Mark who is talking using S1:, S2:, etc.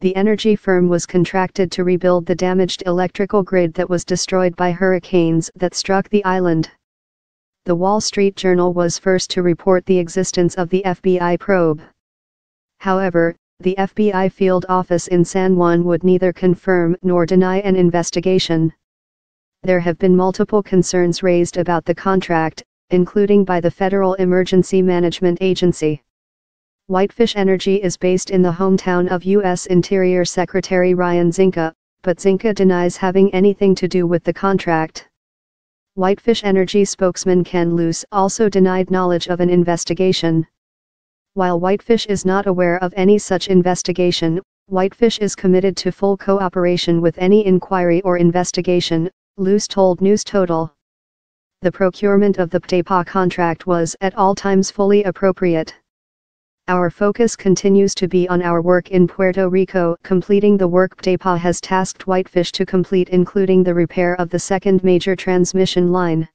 S1: the energy firm was contracted to rebuild the damaged electrical grid that was destroyed by hurricanes that struck the island. The Wall Street Journal was first to report the existence of the FBI probe. However, the FBI field office in San Juan would neither confirm nor deny an investigation. There have been multiple concerns raised about the contract, including by the Federal Emergency Management Agency. Whitefish Energy is based in the hometown of U.S. Interior Secretary Ryan Zinke, but Zinke denies having anything to do with the contract. Whitefish Energy spokesman Ken Luce also denied knowledge of an investigation. While Whitefish is not aware of any such investigation, Whitefish is committed to full cooperation with any inquiry or investigation, Luce told News Total. The procurement of the PREPA contract was at all times fully appropriate. Our focus continues to be on our work in Puerto Rico, completing the work PREPA has tasked Whitefish to complete including the repair of the second major transmission line.